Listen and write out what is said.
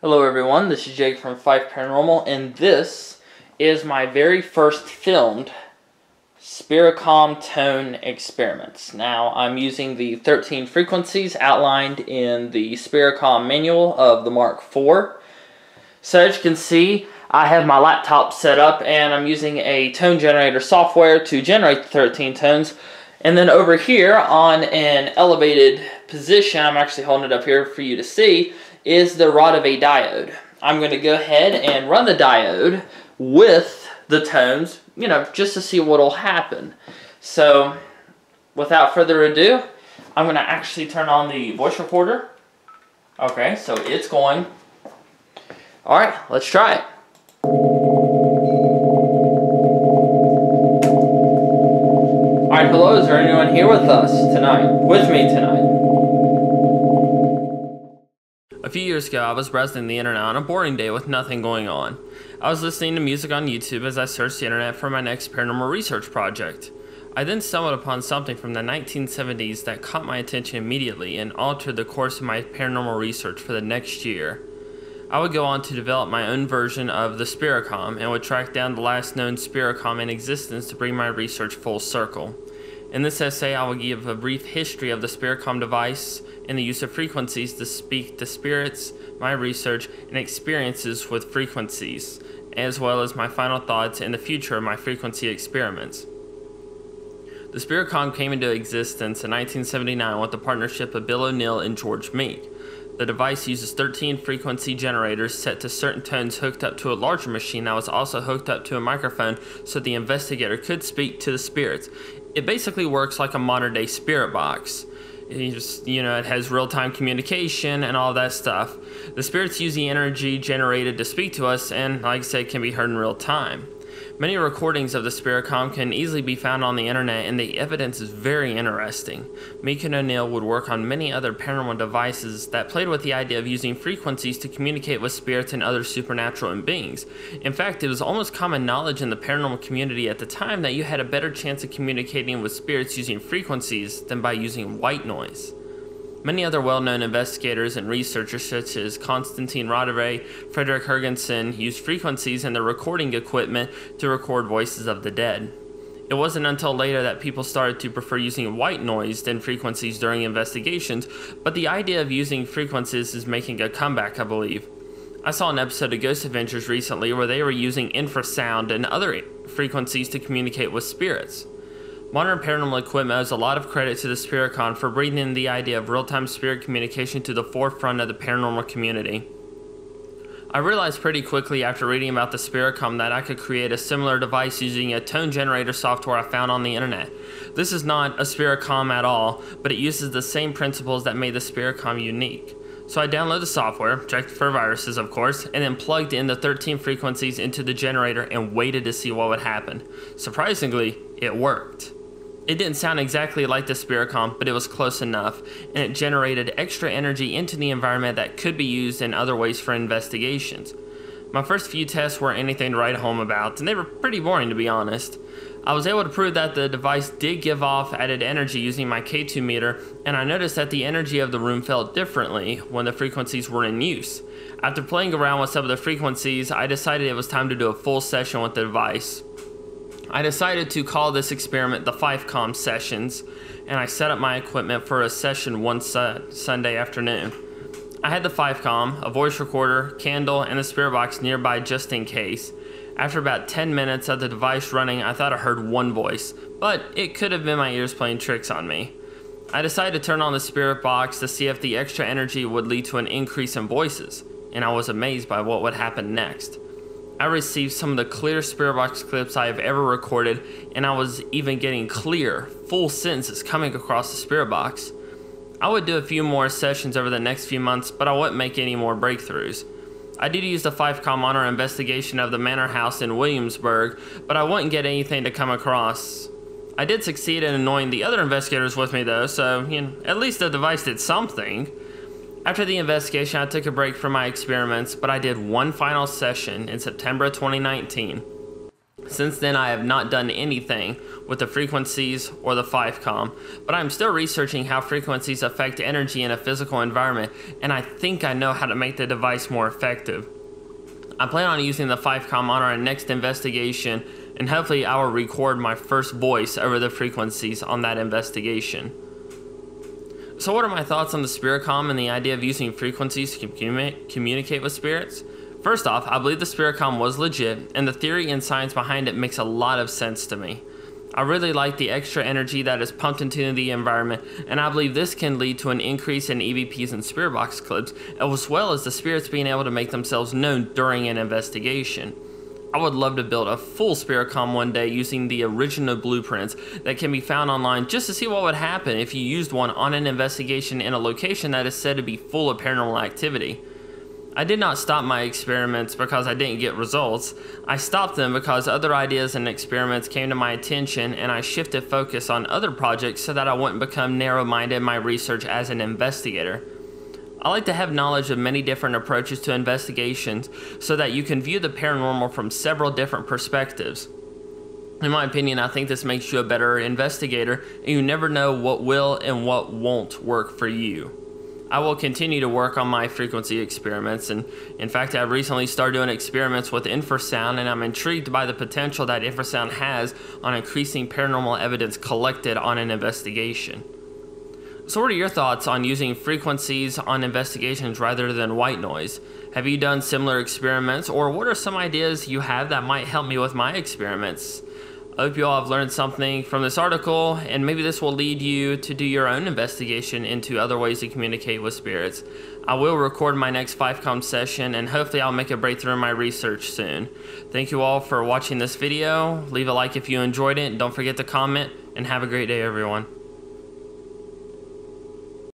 Hello, everyone. This is Jake from Fife Paranormal, and this is my very first filmed Spiricom tone experiments. Now, I'm using the 13 frequencies outlined in the Spiricom manual of the Mark IV. So, as you can see, I have my laptop set up, and I'm using a tone generator software to generate the 13 tones. And then over here on an elevated position, I'm actually holding it up here for you to see, is the rod of a diode. I'm going to go ahead and run the diode with the tones, you know, just to see what will happen. So, without further ado, I'm going to actually turn on the voice recorder. Okay, so it's going. Alright, let's try it. Alright, hello, is there anyone here with us tonight? With me tonight? A few years ago, I was browsing the internet on a boring day with nothing going on. I was listening to music on YouTube as I searched the internet for my next paranormal research project. I then stumbled upon something from the 1970s that caught my attention immediately and altered the course of my paranormal research for the next year. I would go on to develop my own version of the Spiricom and would track down the last known Spiricom in existence to bring my research full circle. In this essay, I will give a brief history of the Spiricom device and the use of frequencies to speak to spirits, my research, and experiences with frequencies, as well as my final thoughts and the future of my frequency experiments. The Spiricom came into existence in 1979 with the partnership of Bill O'Neill and George Meek. The device uses 13 frequency generators set to certain tones hooked up to a larger machine that was also hooked up to a microphone so the investigator could speak to the spirits. It basically works like a modern day spirit box. You just, you know, it has real time communication and all that stuff. The spirits use the energy generated to speak to us and, like I said, can be heard in real time. Many recordings of the Spiricom can easily be found on the internet, and the evidence is very interesting. Meek and O'Neill would work on many other paranormal devices that played with the idea of using frequencies to communicate with spirits and other supernatural beings. In fact, it was almost common knowledge in the paranormal community at the time that you had a better chance of communicating with spirits using frequencies than by using white noise. Many other well-known investigators and researchers such as Konstantin Raudive, Frederick Jürgenson used frequencies in their recording equipment to record voices of the dead. It wasn't until later that people started to prefer using white noise than frequencies during investigations, but the idea of using frequencies is making a comeback, I believe. I saw an episode of Ghost Adventures recently where they were using infrasound and other frequencies to communicate with spirits. Modern paranormal equipment owes a lot of credit to the Spiricom for bringing the idea of real-time spirit communication to the forefront of the paranormal community. I realized pretty quickly after reading about the Spiricom that I could create a similar device using a tone generator software I found on the internet. This is not a Spiricom at all, but it uses the same principles that made the Spiricom unique. So I downloaded the software, checked for viruses of course, and then plugged in the 13 frequencies into the generator and waited to see what would happen. Surprisingly, it worked. It didn't sound exactly like the Spiricom, but it was close enough, and it generated extra energy into the environment that could be used in other ways for investigations. My first few tests weren't anything to write home about, and they were pretty boring to be honest. I was able to prove that the device did give off added energy using my K2 meter, and I noticed that the energy of the room felt differently when the frequencies were in use. After playing around with some of the frequencies, I decided it was time to do a full session with the device. I decided to call this experiment the FifeCom sessions, and I set up my equipment for a session one su Sunday afternoon. I had the FifeCom, a voice recorder, candle, and a spirit box nearby just in case. After about 10 minutes of the device running, I thought I heard one voice, but it could have been my ears playing tricks on me. I decided to turn on the spirit box to see if the extra energy would lead to an increase in voices, and I was amazed by what would happen next. I received some of the clearest Spirit Box clips I have ever recorded, and I was even getting clear, full sentences coming across the Spirit Box. I would do a few more sessions over the next few months, but I wouldn't make any more breakthroughs. I did use the FifeCom on our investigation of the manor house in Williamsburg, but I wouldn't get anything to come across. I did succeed in annoying the other investigators with me though, so, you know, at least the device did something. After the investigation, I took a break from my experiments, but I did one final session in September 2019. Since then, I have not done anything with the frequencies or the FifeCom, but I'm still researching how frequencies affect energy in a physical environment, and I think I know how to make the device more effective. I plan on using the FifeCom on our next investigation, and hopefully I will record my first voice over the frequencies on that investigation. So what are my thoughts on the Spiricom and the idea of using frequencies to communicate with spirits? First off, I believe the Spiricom was legit, and the theory and science behind it makes a lot of sense to me. I really like the extra energy that is pumped into the environment, and I believe this can lead to an increase in EVPs and spirit box clips, as well as the spirits being able to make themselves known during an investigation. I would love to build a full Spiricom one day using the original blueprints that can be found online just to see what would happen if you used one on an investigation in a location that is said to be full of paranormal activity. I did not stop my experiments because I didn't get results. I stopped them because other ideas and experiments came to my attention and I shifted focus on other projects so that I wouldn't become narrow-minded in my research as an investigator. I like to have knowledge of many different approaches to investigations so that you can view the paranormal from several different perspectives. In my opinion, I think this makes you a better investigator and you never know what will and what won't work for you. I will continue to work on my frequency experiments, and in fact, I have recently started doing experiments with infrasound, and I'm intrigued by the potential that infrasound has on increasing paranormal evidence collected on an investigation. So, what are your thoughts on using frequencies on investigations rather than white noise? Have you done similar experiments, or what are some ideas you have that might help me with my experiments? I hope you all have learned something from this article, and maybe this will lead you to do your own investigation into other ways to communicate with spirits. I will record my next FifeCom session, and hopefully I'll make a breakthrough in my research soon. Thank you all for watching this video. Leave a like if you enjoyed it, don't forget to comment, and have a great day, everyone.